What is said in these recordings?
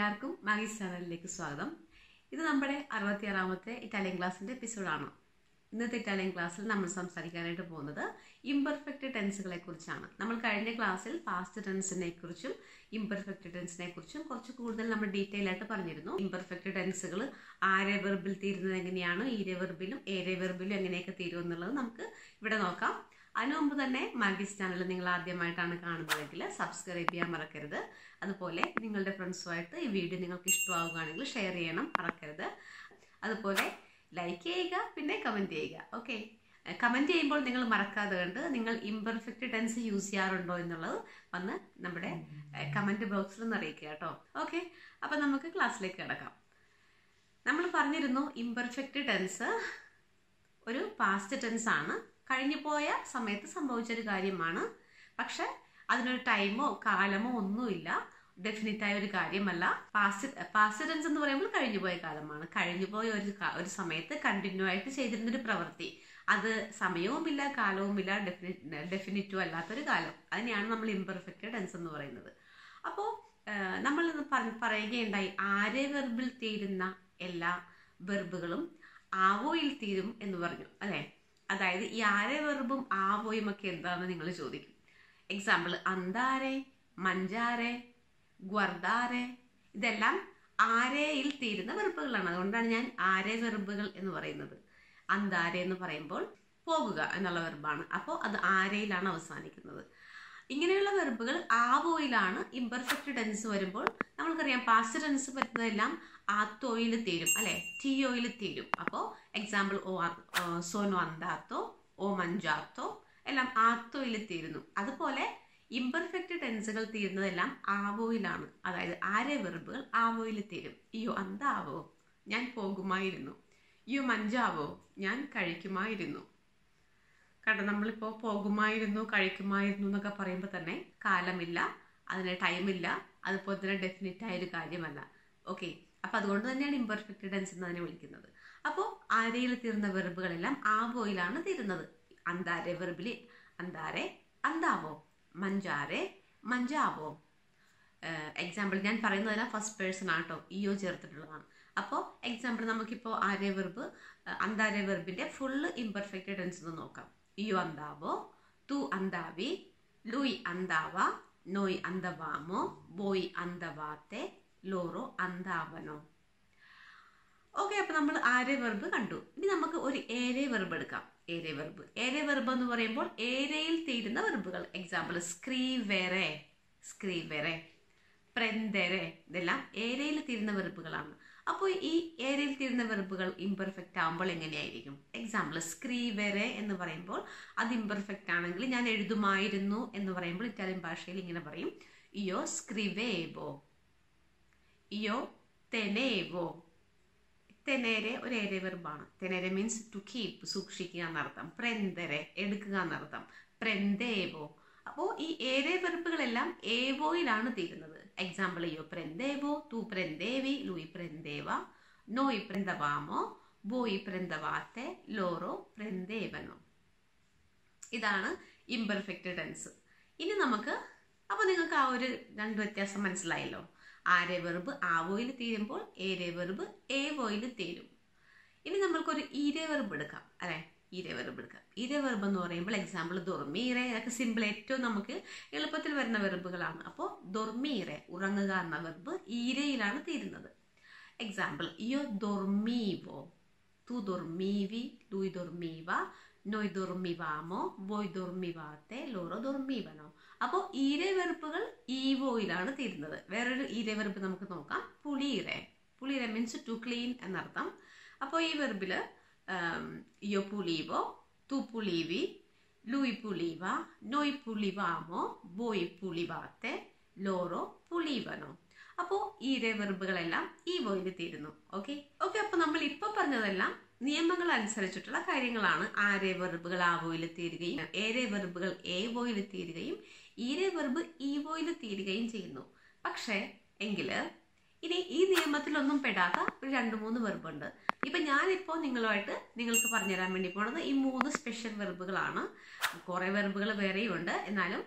എല്ലാവർക്കും മാഗീസ് ചാനലിലേക്ക് സ്വാഗതം. ഇത് നമ്മുടെ അറുപത്തിയാറാമത്തെ ഇറ്റാലിയൻ ക്ലാസ്സിന്റെ എപ്പിസോഡാണ് ഇന്നത്തെ ഇറ്റാലിയൻ ക്ലാസ്സിൽ നമ്മൾ സംസാരിക്കാനായിട്ട് പോകുന്നത് ഇംപെർഫെക്റ്റ് ടെൻസുകളെ കുറിച്ചാണ്. നമ്മൾ കഴിഞ്ഞ ക്ലാസ്സിൽ പാസ്റ്റ് ടെൻസിനെ കുറിച്ചും ഇംപെർഫെക്റ്റ് ടെൻസിനെ കുറിച്ചും കുറച്ച് കൂടുതൽ നമ്മൾ ഡീറ്റെയിൽ ആയിട്ട് പറഞ്ഞിരുന്നു. ഇംപെർഫെക്റ്റ് ടെൻസുകൾ ആരെ വെർബിൽ തീരുന്നത് എങ്ങനെയാണ് ഈരെ വെർബിലും ഏരെ വെർബിലും എങ്ങനെയൊക്കെ തീരും എന്നുള്ളത് നമുക്ക് ഇവിടെ നോക്കാം. അതിനു മുമ്പ് തന്നെ മാഗീസ് ചാനൽ നിങ്ങൾ ആദ്യമായിട്ടാണ് കാണുന്നതെങ്കിൽ സബ്സ്ക്രൈബ് ചെയ്യാൻ മറക്കരുത്. അതുപോലെ നിങ്ങളുടെ ഫ്രണ്ട്സുമായിട്ട് ഈ വീഡിയോ നിങ്ങൾക്ക് ഇഷ്ടമാവുകയാണെങ്കിൽ ഷെയർ ചെയ്യണം മറക്കരുത്. അതുപോലെ ലൈക്ക് ചെയ്യുക പിന്നെ കമന്റ് ചെയ്യുക. ഓക്കെ കമന്റ് ചെയ്യുമ്പോൾ നിങ്ങൾ മറക്കാതെ കണ്ട് നിങ്ങൾ ഇംപെർഫെക്റ്റ് ടെൻസ് യൂസ് ചെയ്യാറുണ്ടോ എന്നുള്ളത് വന്ന് നമ്മുടെ കമന്റ് ബോക്സിൽ നിന്ന് അറിയിക്കുക കേട്ടോ. ഓക്കെ അപ്പം നമുക്ക് ക്ലാസ്സിലേക്ക് കിടക്കാം. നമ്മൾ പറഞ്ഞിരുന്നു ഇംപെർഫെക്റ്റ് ടെൻസ് ഒരു പാസ്റ്റ് ടെൻസ് ആണ്. കഴിഞ്ഞു പോയ സമയത്ത് സംഭവിച്ചൊരു കാര്യമാണ്. പക്ഷെ അതിനൊരു ടൈമോ കാലമോ ഒന്നുമില്ല. ഡെഫിനറ്റ് ആയ ഒരു കാര്യമല്ല പാസ്റ്റ് എന്ന് പറയുമ്പോൾ കഴിഞ്ഞു പോയ കാലമാണ്. കഴിഞ്ഞു പോയ ഒരു ഒരു സമയത്ത് കണ്ടിന്യൂ ആയിട്ട് ചെയ്തിരുന്നൊരു പ്രവൃത്തി. അത് സമയവുമില്ല കാലവുമില്ല ഡെഫിനറ്റ് ഡെഫിനിറ്റും അല്ലാത്തൊരു കാലം. അതിനെയാണ് നമ്മൾ ഇംപെർഫെക്റ്റ് ടെൻസ് എന്ന് പറയുന്നത്. അപ്പോൾ നമ്മൾ പറയുകയുണ്ടായി ആരെ വെർബിൽ തീരുന്ന എല്ലാ വെർബുകളും ആവോയിൽ തീരും എന്ന് പറഞ്ഞു അല്ലെ? അതായത് ഈ ആരെ വെർബും ആവോയും ഒക്കെ എന്താണെന്ന് നിങ്ങൾ ചോദിക്കും. എക്സാമ്പിൾ അന്താരെ മഞ്ചാരെ ഗ്വർദാരെ ഇതെല്ലാം ആരേയിൽ തീരുന്ന വെറുപ്പുകളാണ് അതുകൊണ്ടാണ് ഞാൻ ആരെ വെറുപ്പുകൾ എന്ന് പറയുന്നത്. അന്താരെ എന്ന് പറയുമ്പോൾ പോകുക എന്നുള്ള വെറുപ്പാണ് അപ്പോൾ അത് ആരയിലാണ് അവസാനിക്കുന്നത്. ഇങ്ങനെയുള്ള വെർബുകൾ ആവോയിലാണ് ഇമ്പർഫെക്റ്റ് ടെൻസ് വരുമ്പോൾ നമ്മൾക്കറിയാം പാസ്റ്റ് ടെൻസ് പറ്റുന്നതെല്ലാം ആത്തോയിൽ തീരും അല്ലെ? ടിയോയിൽ തീരും. അപ്പോൾ എക്സാമ്പിൾ ഓ സോനോ അന്താത്തോ ഓ മഞ്ചാത്തോ എല്ലാം ആത്തോയിൽ തീരുന്നു. അതുപോലെ ഇമ്പർഫെക്റ്റ് ടെൻസുകൾ തീരുന്നതെല്ലാം ആവോയിലാണ് അതായത് ആരെ വെർബുകൾ ആവോയിൽ തീരും? അയ്യോ അന്താവോ? ഞാൻ പോകുമായിരുന്നു. അയ്യോ മഞ്ചാവോ? ഞാൻ കഴിക്കുമായിരുന്നു. കാരണം നമ്മളിപ്പോൾ പോകുമായിരുന്നു കഴിക്കുമായിരുന്നു എന്നൊക്കെ പറയുമ്പോൾ തന്നെ കാലമില്ല അതിന് ടൈമില്ല അതുപോലെ തന്നെ ഡെഫിനറ്റ് ആയ ഒരു കാര്യമല്ല. ഓക്കെ അപ്പൊ അതുകൊണ്ട് തന്നെയാണ് ഇമ്പർഫെക്റ്റ് ടെൻസ് എന്ന് അതിനെ വിളിക്കുന്നത്. അപ്പോൾ ആരയിൽ തീർന്ന വെർബുകളെല്ലാം ആവോയിലാണ് തീരുന്നത്. അന്താരെ വെറുബിലി അന്താരെ അന്താവോ മഞ്ചാരെ മഞ്ചാവോ. എക്സാമ്പിൾ ഞാൻ പറയുന്നതിനാ ഫസ്റ്റ് പേഴ്സൺ ആട്ടോ ഇയോ ചേർത്തിട്ടുള്ളതാണ്. അപ്പോൾ എക്സാമ്പിൾ നമുക്കിപ്പോൾ ആരെ വെർബ് അന്താരെ വെർബിന്റെ ഫുള്ള് ഇമ്പർഫെക്റ്റ് ടെൻസ് എന്ന് നോക്കാം. ഇയോ andavo, tu andavi, lui andava, noi andavamo, voi andavate, loro andavano. Okay അപ്പൊ നമ്മൾ ആരെ വെർബ് കണ്ടു. ഇനി നമുക്ക് ഒരു ഏരെ വെർബ് എടുക്കാം. ഏരെ വെർബ് ഏരെ വെർബ് എന്ന് പറയുമ്പോൾ ഏരയിൽ തീരുന്ന വെർബുകൾ എക്സാമ്പിൾ സ്ക്രീവെറെ. സ്ക്രീവെറെ. പ്രന്തരെ ഇതെല്ലാം ഏരയിൽ തീരുന്ന വെർബുകളാണ് അപ്പോൾ ഈ ഏരിയൽ തീരുന്ന വെറുപ്പുകൾ ഇംപെർഫെക്റ്റ് ആകുമ്പോൾ എങ്ങനെയായിരിക്കും? എക്സാമ്പിൾ സ്ക്രീവെറെ എന്ന് പറയുമ്പോൾ അത് ഇംപെർഫെക്റ്റ് ആണെങ്കിൽ ഞാൻ എഴുതുമായിരുന്നു എന്ന് പറയുമ്പോൾ ഇറ്റാലിയൻ ഭാഷയിൽ ഇങ്ങനെ പറയും. ഇയോ സ്ക്രിവേവോ ഇയോ തെനേവോ തെനേരെ ഒരു ഏരിയ വെർബാണ് തെനേരെ മീൻസ് ടു കീപ്പ് സൂക്ഷിക്കുക എന്നർത്ഥം. പ്രെന്തരെ എടുക്കുക എന്നർത്ഥം. പ്രന്തേവോ അപ്പോൾ ഈ ഏതേ വെറുപ്പുകളെല്ലാം ഏവോയിലാണ് തീരുന്നത്? എക്സാമ്പിൾ യോ പ്രന്തേവോ തു പ്രന്തേവി ലൂയി പ്രന്തേവ നോയി പ്രന്തവാമോ ബോയി പ്രന്തവാത്തെ ലോറോ പ്രന്തേവനോ ഇതാണ് ഇംപെർഫെക്റ്റ് ടെൻസ് ഇനി നമുക്ക് അപ്പോൾ നിങ്ങൾക്ക് ആ ഒരു രണ്ട് വ്യത്യാസം മനസ്സിലായല്ലോ. ആരെ വെർബ് ആവോയിൽ തീരുമ്പോൾ ഏരെ വെർബ് ഏവോയിൽ തീരും. ഇനി നമ്മൾക്കൊരു ഈരെ വെറുബ് എടുക്കാം അല്ലെ? ഈരെ വെർബ് എടുക്കാം. ഈരെ വെർബ് എന്ന് പറയുമ്പോൾ എക്സാമ്പിൾ ദൊർമീറെ ഇതൊക്കെ സിമ്പിൾ ഏറ്റവും നമുക്ക് എളുപ്പത്തിൽ വരുന്ന വെർബുകളാണ് അപ്പോൾ ദൊർമീറെ ഉറങ്ങുക എന്ന വെർബ് ഈരയിലാണ് തീരുന്നത്. എക്സാമ്പിൾ യോ ദൊർമീവോ. തു dormivi, lui dormiva, നോയ് dormivamo, voi dormivate, ലോറോ dormivano. അപ്പോൾ ഈരെ വെറുപ്പുകൾ ഈവോയിലാണ് തീരുന്നത്. വേറൊരു ഈരെ വെറുപ്പ് നമുക്ക് നോക്കാം. പുളിയിറെ പുളിയിറെ മീൻസ് ടു ക്ലീൻ എന്നർത്ഥം. അപ്പോൾ ഈ വെറുപ്പിൽ io pulivo, tu pulivi, lui puliva, noi pulivamo, voi pulivate, loro pulivano. അപ്പോൾ ഈ ഇതേ വെറുബുകളെല്ലാം ഈ വോയിൽ തീരുന്നു ഓക്കെ ഓക്കെ അപ്പൊ നമ്മൾ ഇപ്പൊ പറഞ്ഞതെല്ലാം നിയമങ്ങൾ അനുസരിച്ചിട്ടുള്ള കാര്യങ്ങളാണ്. ആരേ വെറുബുകൾ ആ വോയിൽ തീരുകയും ഏരേ വെറുബുകൾ ഏ വോയിൽ തീരുകയും ഈരേ വെറുബ് ഈ വോയിൽ തീരുകയും ചെയ്യുന്നു. പക്ഷേ എങ്കിൽ ഇനി ഈ നിയമത്തിലൊന്നും പെടാത്ത ഒരു രണ്ട് മൂന്ന് വെർബുണ്ട്. ഇപ്പൊ ഞാനിപ്പോ നിങ്ങളുമായിട്ട് നിങ്ങൾക്ക് പറഞ്ഞുതരാൻ വേണ്ടി പോണത് ഈ മൂന്ന് സ്പെഷ്യൽ വെർബുകളാണ്. കുറെ വെർബുകൾ വേറെയും ഉണ്ട്. എന്നാലും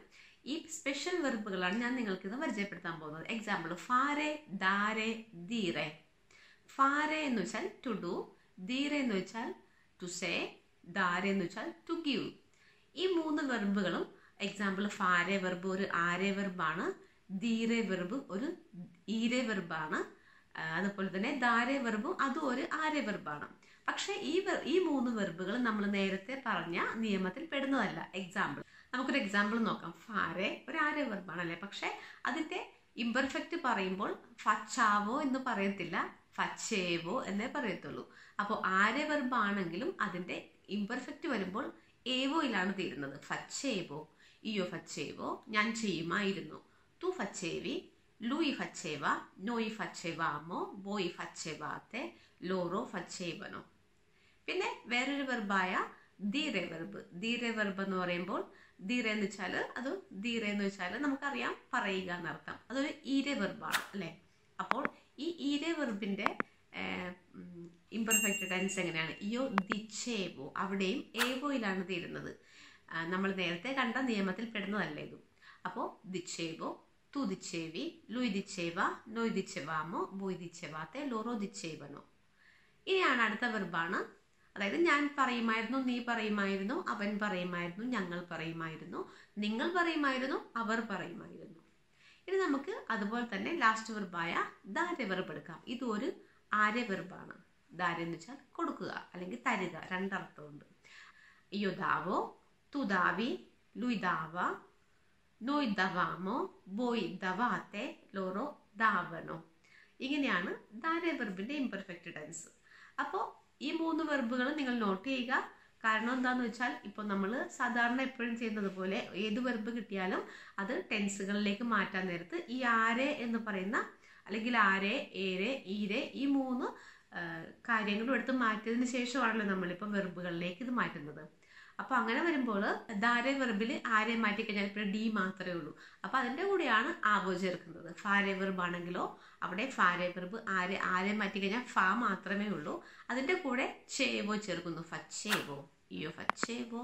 ഈ സ്പെഷ്യൽ വെർബുകളാണ് ഞാൻ നിങ്ങൾക്ക് ഇന്ന് പരിചയപ്പെടുത്താൻ പോകുന്നത്. എക്സാമ്പിൾ ഫാരെ ദാരെ ദീറെ. ഫാരെ എന്ന് വെച്ചാൽ ടു ഡു ദീറെ എന്ന് വെച്ചാൽ ടു സേ ദാരെ എന്ന് വെച്ചാൽ ടു ഗീവ് ഈ മൂന്ന് വെർബുകളും എക്സാമ്പിൾ ഫാരെ വെർബ് ഒരു ആരെ വെർബാണ്. ദീരെ വെർബ് ഒരു ഈരെ വെർബാണ് അതുപോലെ തന്നെ ദാരെ വെർബും അതും ഒരു ആരെ വെർബാണ് പക്ഷേ ഈ ഈ മൂന്ന് വെർബുകൾ നമ്മൾ നേരത്തെ പറഞ്ഞ നിയമത്തിൽ പെടുന്നതല്ല. എക്സാമ്പിൾ നമുക്കൊരു എക്സാമ്പിൾ നോക്കാം. ഫാരെ ഒരു ആരെ വെർബാണ് അല്ലേ? പക്ഷെ അതിന്റെ ഇംപെർഫെക്റ്റ് പറയുമ്പോൾ ഫച്ചാവോ എന്ന് പറയത്തില്ല. ഫച്ചേവോ എന്നേ പറയത്തുള്ളൂ. അപ്പോൾ ആരെ വെറുബാണെങ്കിലും അതിന്റെ ഇംപെർഫെക്റ്റ് വരുമ്പോൾ ഏവോയിലാണ് തീരുന്നത്. ഫച്ചേവോ ഇയോ ഫച്ചേവോ ഞാൻ ചെയ്യുമായിരുന്നു. തു facevi, lui faceva, noi facevamo, voi facevate, loro facevano. പിന്നെ വേറൊരു വെർബായ ധീരെ വെർബ് ധീരെ വെർബ് എന്ന് പറയുമ്പോൾ ധീര എന്ന് വെച്ചാൽ അത് ധീര എന്ന് വെച്ചാൽ നമുക്കറിയാം പറയുക എന്നർത്ഥം അതൊരു ഈരെ വെർബാണ് അല്ലേ? അപ്പോൾ ഈ ഈരെ വെർബിന്റെ ഇംപെർഫെക്റ്റ് ടെൻസ് എങ്ങനെയാണ്? യോ ദിച്ചേവോ അവിടെയും ഏവോയിലാണ് തീരുന്നത്. നമ്മൾ നേരത്തെ കണ്ട നിയമത്തിൽ പെടുന്നതല്ല ഇതും? അപ്പോൾ ദിച്ചേവോ തു dicevi, lui diceva, noi dicevamo, voi dicevate, loro dicevano. ഇനിയാണ് അടുത്ത വെർബാണ് അതായത് ഞാൻ പറയുമായിരുന്നു നീ പറയുമായിരുന്നു അവൻ പറയുമായിരുന്നു ഞങ്ങൾ പറയുമായിരുന്നു നിങ്ങൾ പറയുമായിരുന്നു അവർ പറയുമായിരുന്നു ഇനി നമുക്ക് അതുപോലെ തന്നെ ലാസ്റ്റ് വെർബായ ദാര്യ വെർബ് എടുക്കാം. ഇത് ഒരു ആര്യ വെർബാണ് ദാര്യ എന്ന് വെച്ചാൽ കൊടുക്കുക അല്ലെങ്കിൽ തരിക രണ്ടർത്ഥമുണ്ട്. യുദാവോ ദാവോ തുദാവി ലുയ്ദാവ നോയ് davamo, voi davate, loro davano. ഇങ്ങനെയാണ് ദാര്യ വെർബിന്റെ ഇംപെർഫെക്റ്റ് ടെൻസ് അപ്പോൾ ഈ മൂന്ന് വെർബുകൾ നിങ്ങൾ നോട്ട് ചെയ്യുക. കാരണം എന്താന്ന് വെച്ചാൽ ഇപ്പോൾ നമ്മൾ സാധാരണ എപ്പോഴും ചെയ്യുന്നത് പോലെ ഏത് വെർബ് കിട്ടിയാലും അത് ടെൻസുകളിലേക്ക് മാറ്റാൻ നേരത്ത് ഈ ആരെ എന്ന് പറയുന്ന അല്ലെങ്കിൽ ആരെ ഏരെ ഈരെ ഈ മൂന്ന് കാര്യങ്ങളും എടുത്ത് മാറ്റിയതിന് ശേഷമാണല്ലോ നമ്മളിപ്പോൾ വെർബുകളിലേക്ക് ഇത് മാറ്റുന്നത്. അപ്പോൾ അങ്ങനെ വരുമ്പോൾ ധാരെ വെർബിൽ ആരെ മാറ്റിക്കഴിഞ്ഞാൽ ഇപ്പോൾ ഡി മാത്രമേ ഉള്ളൂ. അപ്പോൾ അതിന്റെ കൂടെയാണ് ആവോ ചേർക്കുന്നത്. ഫാരെ വെർബ് ആണെങ്കിലോ അവിടെ ഫാരെ വെർബ് ആരെ ആരെ മാറ്റിക്കഴിഞ്ഞാൽ ഫാ മാത്രമേ ഉള്ളൂ. അതിന്റെ കൂടെ ചേവോ ചേർക്കുന്നു. ഫച്ചേവോ ഇയോ ഫച്ചേവോ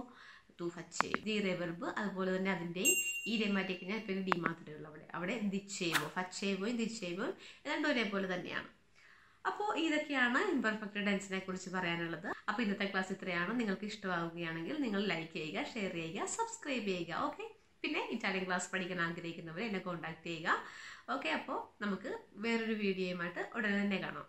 ടു ഫച്ചേ ദീറെ വെർബ് അതുപോലെ തന്നെ അതിന്റെ അതിന്റെ ഈരെ മാറ്റിക്കഴിഞ്ഞാൽ പിന്നെ ഡി മാത്രമേ ഉള്ളൂ അവിടെ. അവിടെ ദിച്ചേവോ ഫച്ചേവോയും ദിച്ചേവോയും രണ്ടും ഒരേപോലെ തന്നെയാണ്. അപ്പോൾ ഇതൊക്കെയാണ് ഇംപെർഫെക്റ്റ് ടെൻസിനെ കുറിച്ച് പറയാനുള്ളത്. അപ്പോൾ ഇന്നത്തെ ക്ലാസ് ഇത്രയാണ്. നിങ്ങൾക്ക് ഇഷ്ടമാവുകയാണെങ്കിൽ നിങ്ങൾ ലൈക്ക് ചെയ്യുക ഷെയർ ചെയ്യുക സബ്സ്ക്രൈബ് ചെയ്യുക ഓക്കെ പിന്നെ ഇറ്റാലിയൻ ക്ലാസ് പഠിക്കാൻ ആഗ്രഹിക്കുന്നവർ എന്നെ കോൺടാക്ട് ചെയ്യുക ഓക്കെ അപ്പോൾ നമുക്ക് വേറൊരു വീഡിയോയുമായിട്ട് ഉടനെ തന്നെ കാണാം.